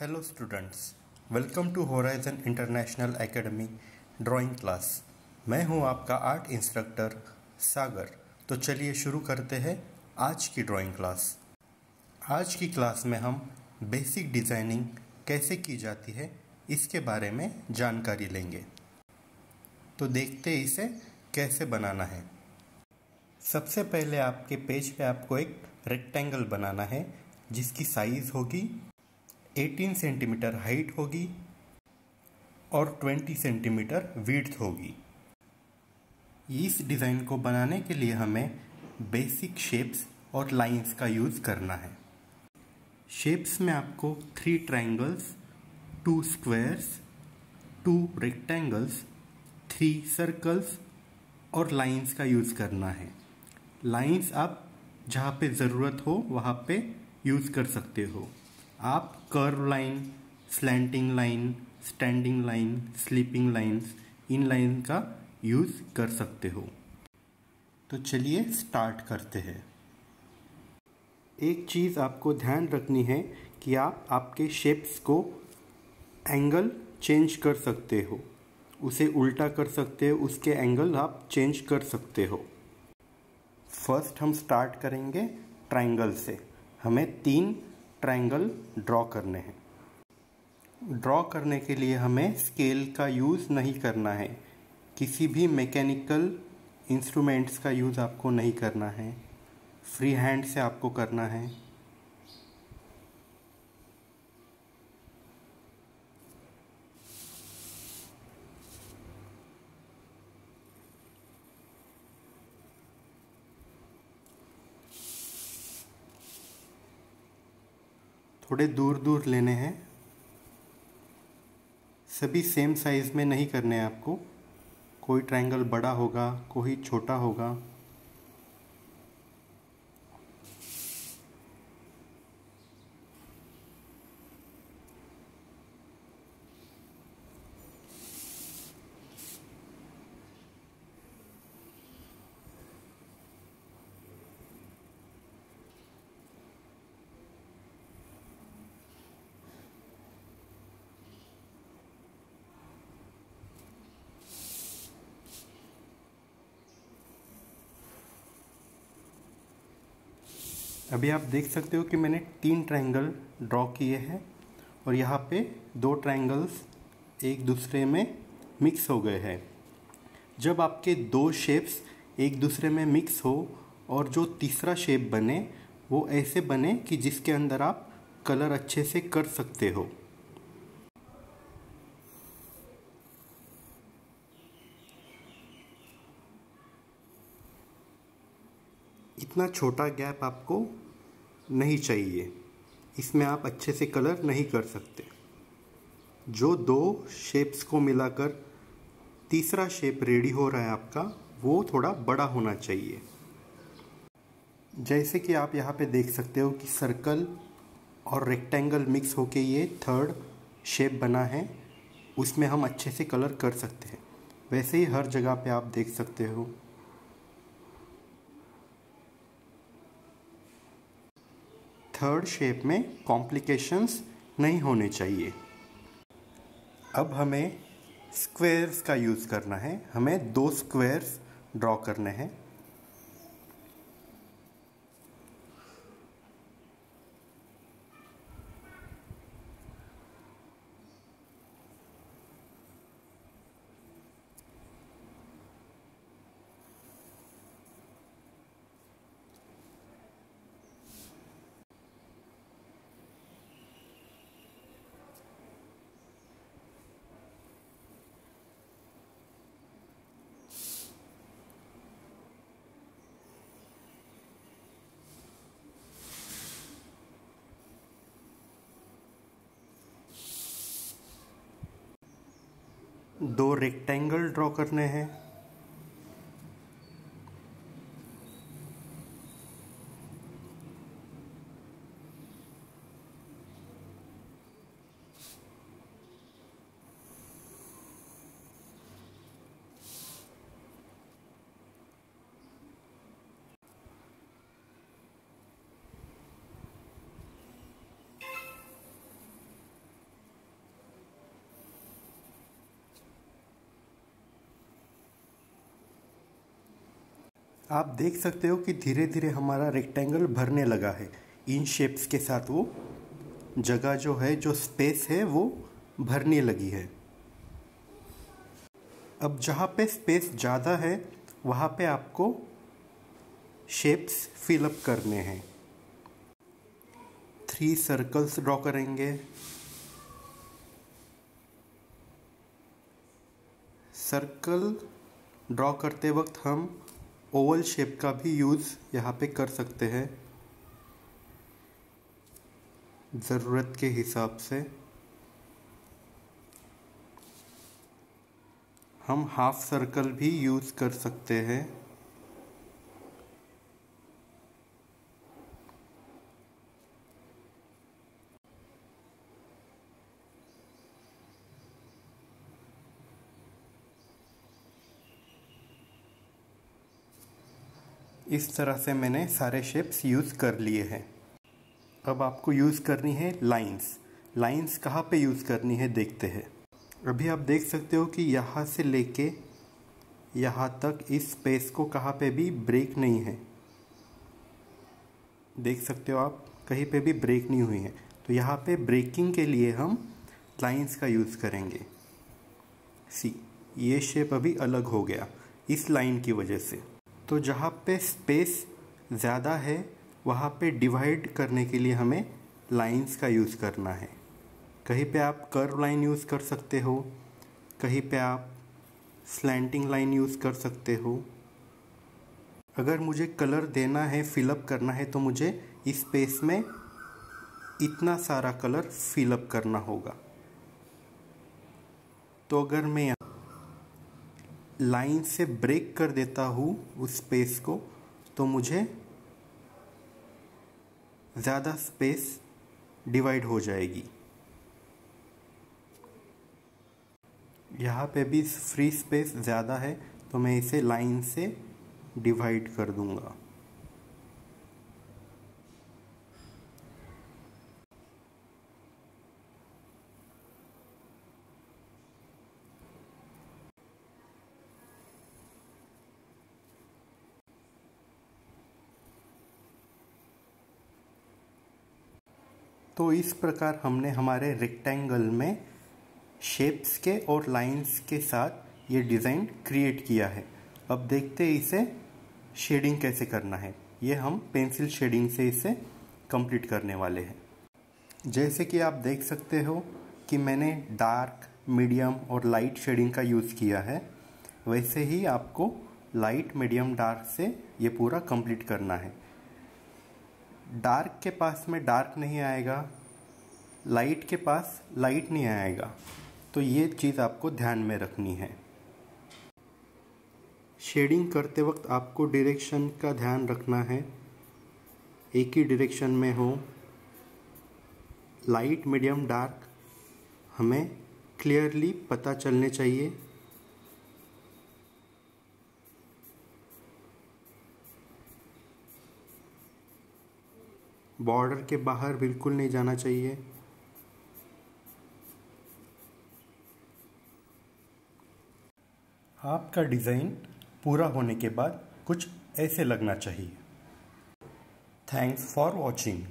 Hello students welcome to horizon international academy drawing class मैं हूँ आपका आर्ट इंस्ट्रक्टर सागर। तो चलिए शुरू करते हैं आज की ड्राइंग क्लास आज की क्लास में हम बेसिक डिज़ाइनिंग कैसे की जाती है, इसके बारे में जानकारी लेंगे। तो देखते इसे कैसे बनाना है। सबसे पहले आपके पेज पे आपको एक रेक्टेंगल बनाना है, जिसकी साइज़ होगी 18 सेंटीमीटर हाइट होगी और 20 सेंटीमीटर विड्थ होगी। इस डिज़ाइन को बनाने के लिए हमें बेसिक शेप्स और लाइंस का यूज़ करना है। शेप्स में आपको three triangles two squares, two rectangles, three circles और लाइंस का यूज़ करना है। लाइंस आप जहाँ पे ज़रूरत हो, वहाँ पे यूज़ कर सकते हो। आप curve line slanting line standing line sleeping lines इन लाइन का यूज़ कर सकते हो। तो चलिए स्टार्ट करते हैं। एक चीज़ आपको ध्यान रखनी है कि आप आपके शेप्स को एंगल चेंज कर सकते हो। उसे उल्टा कर सकते हो, उसके एंगल आप चेंज कर सकते हो। फ़र्स्ट हम स्टार्ट करेंगे ट्रायंगल से। हमें तीन ट्रायंगल ड्रॉ करने हैं। ड्रॉ करने के लिए हमें स्केल का यूज़ नहीं करना है। किसी भी मैकेनिकल इंस्ट्रूमेंट्स का यूज़ आपको नहीं करना है। फ्री हैंड से आपको करना है। थोड़े दूर दूर लेने हैं। सभी सेम साइज़ में नहीं करने हैं आपको। कोई ट्रायंगल बड़ा होगा, कोई छोटा होगा। अभी आप देख सकते हो कि मैंने तीन ट्रायंगल ड्रॉ किए हैं और यहाँ पे दो ट्रायंगल्स एक दूसरे में मिक्स हो गए हैं। जब आपके दो शेप्स एक दूसरे में मिक्स हो और जो तीसरा शेप बने, वो ऐसे बने कि जिसके अंदर आप कलर अच्छे से कर सकते हो। इतना छोटा गैप आपको नहीं चाहिए। इसमें आप अच्छे से कलर नहीं कर सकते। जो दो शेप्स को मिलाकर तीसरा शेप रेडी हो रहा है आपका, वो थोड़ा बड़ा होना चाहिए। जैसे कि आप यहाँ पे देख सकते हो कि सर्कल और रेक्टेंगल मिक्स होके ये थर्ड शेप बना है। उसमें हम अच्छे से कलर कर सकते हैं। वैसे ही हर जगह पे आप देख सकते हो थर्ड शेप में कॉम्प्लिकेशंस नहीं होने चाहिए। अब हमें स्क्वेयर्स का यूज़ करना है। हमें दो स्क्वेयर्स ड्रॉ करने हैं। दो रेक्टेंगल ड्रॉ करने हैं। आप देख सकते हो कि धीरे धीरे हमारा रेक्टेंगल भरने लगा है। इन शेप्स के साथ वो जगह जो है, जो स्पेस है, वो भरने लगी है। अब जहाँ पे स्पेस ज़्यादा है, वहाँ पे आपको शेप्स फिलअप करने हैं। थ्री सर्कल्स ड्रॉ करेंगे। सर्कल ड्रॉ करते वक्त हम ओवल शेप का भी यूज़ यहाँ पे कर सकते हैं। ज़रूरत के हिसाब से। हम हाफ़ सर्कल भी यूज़ कर सकते हैं। इस तरह से मैंने सारे शेप्स यूज़ कर लिए हैं। अब आपको यूज़ करनी है लाइंस लाइंस कहाँ पे यूज़ करनी है देखते हैं। अभी आप देख सकते हो कि यहाँ से लेके यहाँ तक इस स्पेस को कहाँ पे भी ब्रेक नहीं है। देख सकते हो आप, कहीं पे भी ब्रेक नहीं हुई है। तो यहाँ पे ब्रेकिंग के लिए हम लाइंस का यूज़ करेंगे। सी ये शेप अभी अलग हो गया, इस लाइन की वजह से। तो जहाँ पे स्पेस ज़्यादा है, वहाँ पे डिवाइड करने के लिए हमें लाइंस का यूज़ करना है। कहीं पे आप कर्व लाइन यूज़ कर सकते हो, कहीं पे आप स्लैंटिंग लाइन यूज़ कर सकते हो। अगर मुझे कलर देना है फिलअप करना है तो मुझे इस स्पेस में इतना सारा कलर फिलअप करना होगा। तो अगर मैं लाइन से ब्रेक कर देता हूँ उस स्पेस को तो मुझे ज़्यादा स्पेस डिवाइड हो जाएगी। यहाँ पे भी फ्री स्पेस ज़्यादा है तो मैं इसे लाइन से डिवाइड कर दूँगा। तो इस प्रकार हमने हमारे रेक्टेंगल में शेप्स के और लाइंस के साथ ये डिज़ाइन क्रिएट किया है। अब देखते हैं इसे शेडिंग कैसे करना है। ये हम पेंसिल शेडिंग से इसे कंप्लीट करने वाले हैं। जैसे कि आप देख सकते हो कि मैंने डार्क मीडियम और लाइट शेडिंग का यूज़ किया है। वैसे ही आपको लाइट मीडियम डार्क से ये पूरा कंप्लीट करना है। डार्क के पास में डार्क नहीं आएगा, लाइट के पास लाइट नहीं आएगा। तो ये चीज़ आपको ध्यान में रखनी है। शेडिंग करते वक्त आपको डायरेक्शन का ध्यान रखना है। एक ही डायरेक्शन में हो। लाइट, मीडियम, डार्क, हमें क्लियरली पता चलने चाहिए। बॉर्डर के बाहर बिल्कुल नहीं जाना चाहिए। आपका डिज़ाइन पूरा होने के बाद कुछ ऐसे लगना चाहिए। Thanks for watching